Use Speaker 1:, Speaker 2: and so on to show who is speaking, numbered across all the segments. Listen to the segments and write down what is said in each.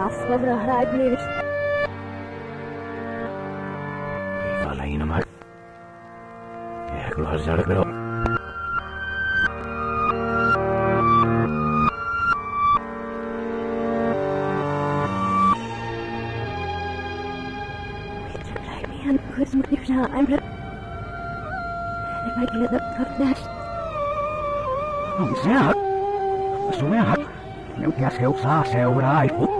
Speaker 1: Nasıl bırak beni?
Speaker 2: ik inanmak. Yaklar zarıklar.
Speaker 3: Zo ja, heel zaad, heel raai.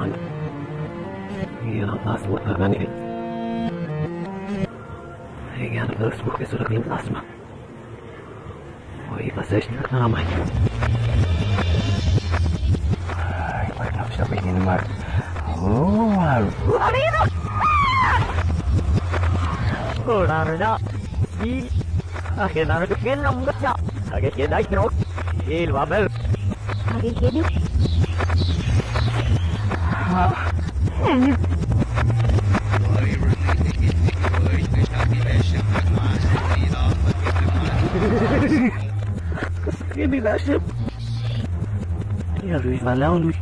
Speaker 4: one. ये आसमान भगाने गई ये ज्ञान दर्श मुख के सुरक्षित आसमान वही बसेश का नाम है
Speaker 2: What
Speaker 3: are you doing? Oh, I don't know. See, I can't get no more. I can't get no. He'll wobble.
Speaker 1: I can't get you.
Speaker 3: Gibi kaçtım. Ya Luis bala o Luis.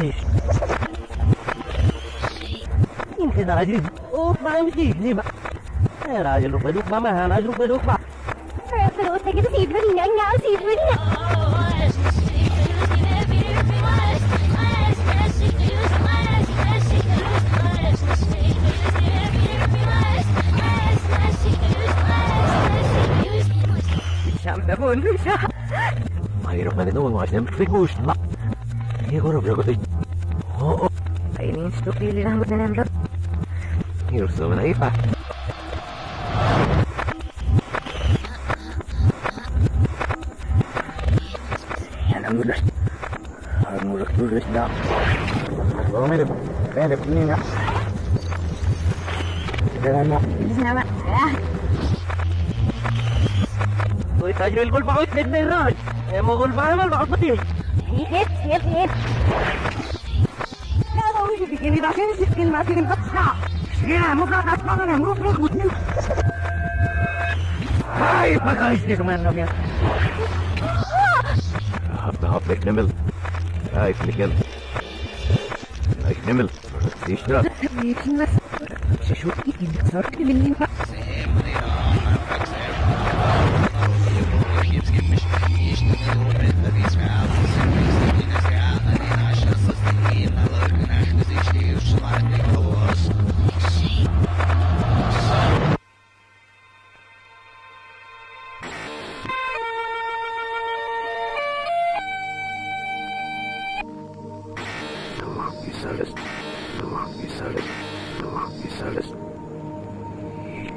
Speaker 3: Luis. Kimse daha değil. O bana bir şey değil. Her ağacı lupa lukma, her ağacı lupa lukma.
Speaker 1: Her ağacı lupa lukma, her ağacı lupa lukma.
Speaker 3: Siya pun siya.
Speaker 4: Mahirap na rin naman mga sinampikus. Ma. Hindi ko rin ko Oo.
Speaker 5: Ay, ini stupili rambut na nembro.
Speaker 4: Hirap sa mga ipa.
Speaker 3: Yan ang ulas. Ah, na rin. Eh, mo gulpa naman. Bakit pati?
Speaker 1: hit, hit,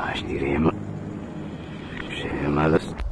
Speaker 2: Siskin natin yung katsa. Sige